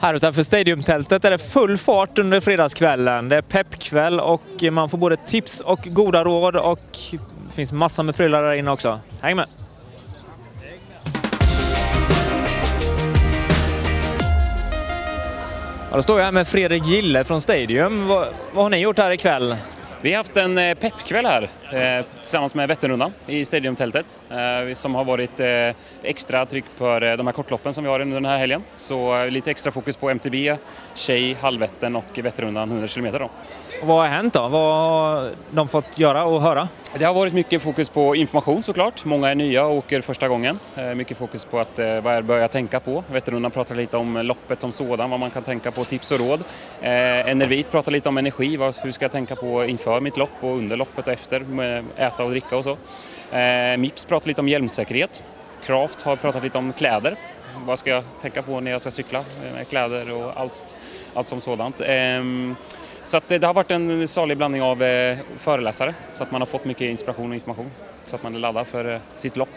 Här utanför Stadiumtältet är det full fart under fredagskvällen. Det är peppkväll och man får både tips och goda råd och det finns massor med prylar där inne också. Häng med! Ja, då står jag här med Fredrik Gille från Stadium. Vad, vad har ni gjort här ikväll? Vi har haft en eh, peppkväll här tillsammans med Vätternrundan i Stadiumtältet eh, som har varit extra tryck för de här kortloppen som vi har under den här helgen. Så lite extra fokus på MTB, Tjej, Halvvättern och Vätternrundan 100 km. Då. vad har hänt då? Vad har de fått göra och höra? Det har varit mycket fokus på information såklart. Många är nya och åker första gången. Mycket fokus på att vad är börja tänka på. Vätternrundan pratar lite om loppet som sådan, vad man kan tänka på, tips och råd. Enervit pratar lite om energi, hur ska jag tänka på inför mitt lopp och under loppet och efter med eh, äta och dricka och så. Eh, Mips pratar lite om hjälmsäkerhet. Craft har pratat lite om kläder. Vad ska jag tänka på när jag ska cykla med kläder och allt, allt som sådant. Eh, så att det, det har varit en salig blandning av eh, föreläsare så att man har fått mycket inspiration och information så att man är laddad för eh, sitt lopp.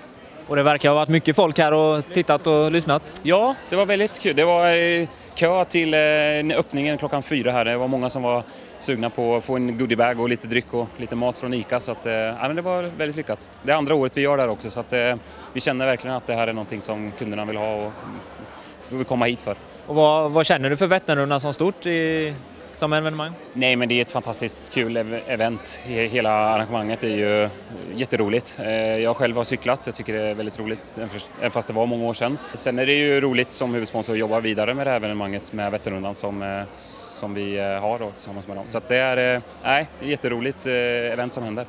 Och det verkar ha varit mycket folk här och tittat och lyssnat. Ja, det var väldigt kul. Det var eh, kö till eh, öppningen klockan fyra här. Det var många som var sugna på att få en goodiebag och lite dryck och lite mat från ICA. Så att, eh, ja, men det var väldigt lyckat. Det är andra året vi gör det här också så att, vi känner verkligen att det här är någonting som kunderna vill ha och vill komma hit för. Och vad, vad känner du för Vätternrundan som stort i, som evenemang? Nej, men det är ett fantastiskt kul event. Hela arrangemanget är ju jätteroligt. Eh, jag själv har cyklat, jag tycker det är väldigt roligt, även fast det var många år sedan. Sen är det ju roligt som huvudsponsor att jobba vidare med det här evenemanget med Vätternrundan som, eh, som vi eh, har då, tillsammans med dem. Så det är nej, ett jätteroligt event som händer.